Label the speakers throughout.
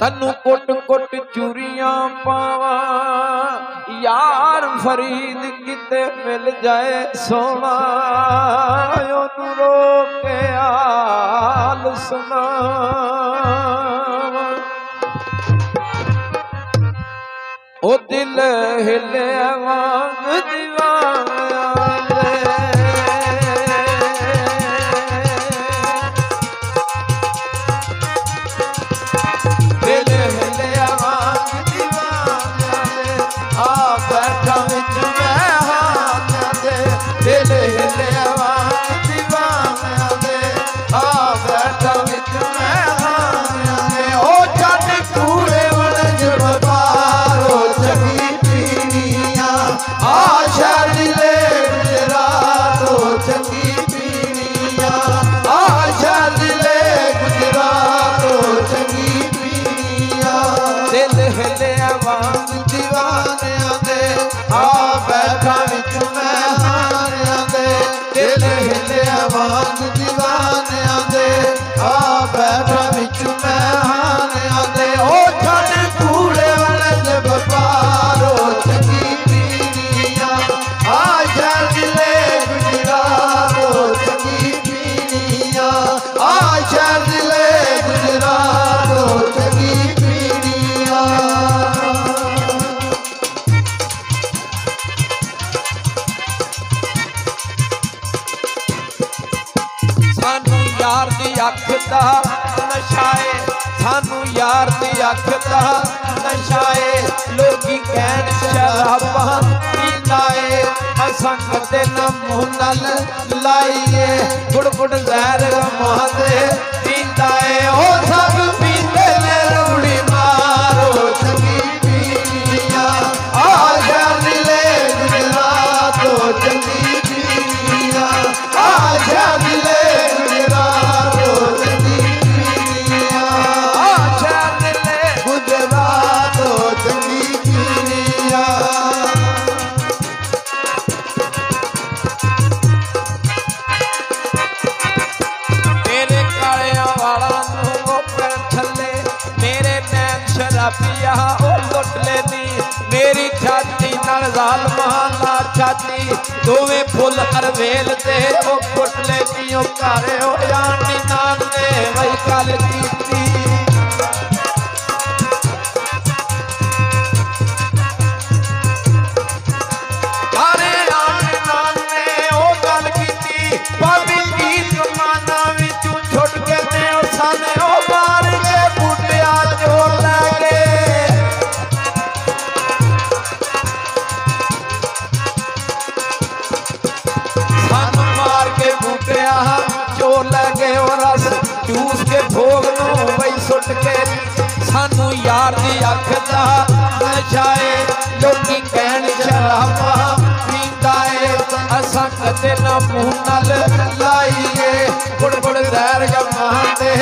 Speaker 1: ਤੈਨੂੰ ਕੁੱਟ ਕੁੱਟ ਚੂਰੀਆਂ ਪਾਵਾਂ। ਯਾਰ ਫਰੀਦ ਕਿਤੇ ਮਿਲ ਜਾਏ ਸੋਨਾ, ਉਹਨੂੰ ਰੋਕ ਕੇ ਸੁਣਾ ਉਹ ਦਿਲ ਹਿਲਿਆ ਵਾਂਗ دیਵਾਨਿਆਂ ਯਾਰ ਦੀ ਅੱਖ ਦਾ ਨਸ਼ਾ ਸਾਨੂੰ ਯਾਰ ਦੀ ਅੱਖ ਦਾ ਨਸ਼ਾ ਏ। ਲੋਕੀ ਕਹਿਣ, ਸ਼ਰਾਬਾਂ ਪੀਂਦਾ ਏ। ਅਸਾਂ ਕਦੇ ਨਾ ਮੂੰਹ ਨਾਲ ਲਾਈਏ। ਗੁੜ ਗੁੜ ਜ਼ਹਿਰ ਗਮਾਂ ਦੇ ਪੀਂਦਾ ਏ। ਉਹ ਸਭ ਨੈਣ ਸ਼ਰਾਬੀਆ ਉਹ ਲੁੱਟ ਲੈਨੀ ਮੇਰੀ ਛਾਤੀ ਨਾਲ ਜ਼ਾਲਮਾਂ ਦਾ ਛਾਤੀ ਦੋਵੇਂ ਫੁੱਲ ਅਰਵੇਲ ਤੇ ਉਹ ਕੁੱਟ ਲੈਨੀ ਉਹ ਘਰ ਹੋ ਜਾਣੀ ਨਾਮ ਨੇ ਵਈ ਗੱਲ ਕੀਤੀ ਵਈ ਸਾਨੂੰ ਯਾਰ ਦੀ ਅੱਖ ਦਾ ਨਸ਼ਾ ਏ ਲੋਕੀ ਕਹਿਣ ਸ਼ਰਾਬਾ ਪੀਂਦਾ ਏ ਅਸਾਂ ਕਦੇ ਨਾ ਮੂੰਹ ਨਾਲ ਲਾਈਏ। ਗੁੜ ਗੁੜ ਜ਼ਹਿਰ ਜਮਾਂ ਦੇ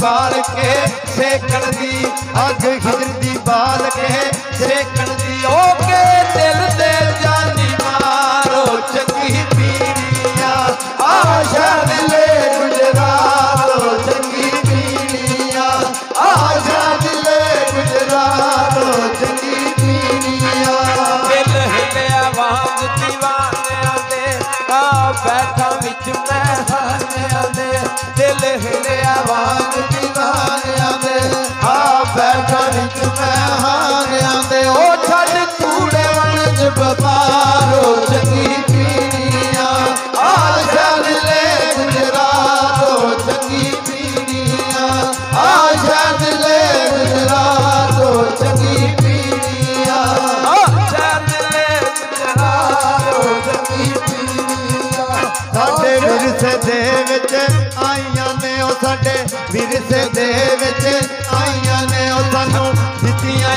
Speaker 1: ਬਾਲ ਕੇ ਸੇਕਣ ਦੀ ਅੱਗ ਖਿਜਰ ਦੀ ਬਾਲ ਕੇ ਸੇਕਣ ਦੀ। ਓ ਕੇ ਦਿਲ ਦੇ ਜਾਨੀ ਮਾਰੋ ਚੰਗੀ ਪੀੜੀਆਂ, ਆਸ਼ਾ ਦਿਲੇ ਗੁਜਰਾਤੋ ਚੰਗੀ ਪੀੜੀਆਂ, ਆਸ਼ਾ ਦਿਲੇ ਗੁਜਰਾਤੋ ਚੰਗੀ ਪੀੜੀਆਂ। ਦਿਲ ਹਿਲਿਆ ਵਾਂਗ دیਵਾਨਿਆਂ ਦੇ, ਆ ਬੈਠਾ ਵਿੱਚ ਮੈਂ ਹਾਨਿਆਂ ਦੇ। ਦਿਲ ਹਿਲਿਆ ਵਾਂਗ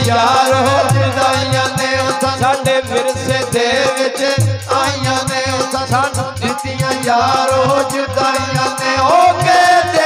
Speaker 2: ਯਾਰ ਹੋ ਜਦਾਈਆਂ ਨੇ ਉਥਾਂ ਸਾਡੇ ਵਿਰਸੇ ਦੇ ਵਿੱਚ। ਆਈਆਂ ਨੇ ਉਥਾਂ ਸਾਨੂੰ ਦਿੱਤੀਆਂ ਯਾਰ ਹੋ ਜਦਾਈਆਂ ਨੇ। ਉਹ ਕੇ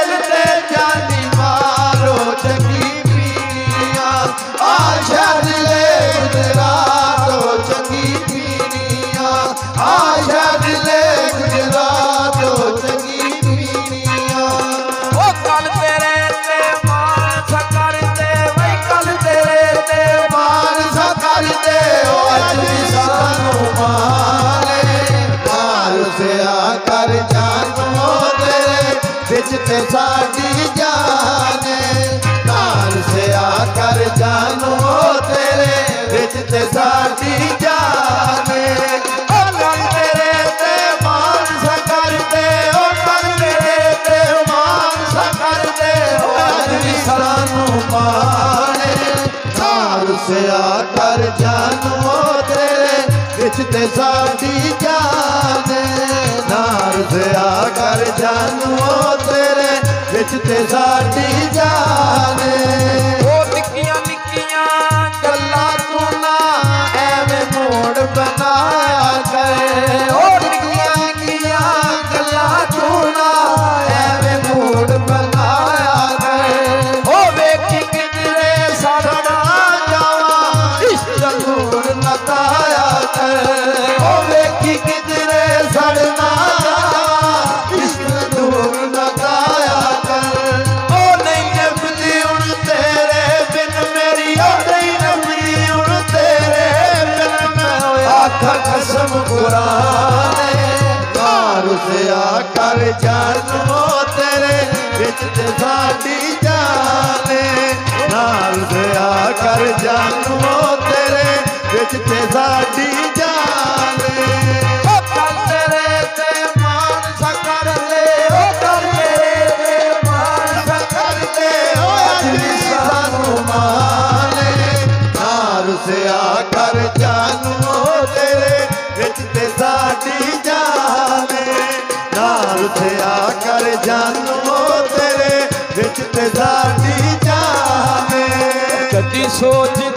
Speaker 2: ਸਿਆ ਕਰ ਜਾਨੋ ਤੇਰੇ ਵਿੱਚ ਤੇ ਸਾਡੀ ਜਾਨ। ਨਾਰ ਸਿਆ ਕਰ ਜਾਨੋ ਤੇਰੇ ਵਿੱਚ ਤੇ ਸਾਡੀ ਜਾਨ। कर ਚਰਨ ਤੇਰੇ ਵਿੱਚ ਤੇ ਸਾਡੀ ਜਾਨੇ ਨਾਲ ਦਿਆ ਕਰ ਜਾਨੋ ਤੇਰੇ ਵਿੱਚ ਤੇ ਸਾਡੀ ਤੇ ਸੋਚ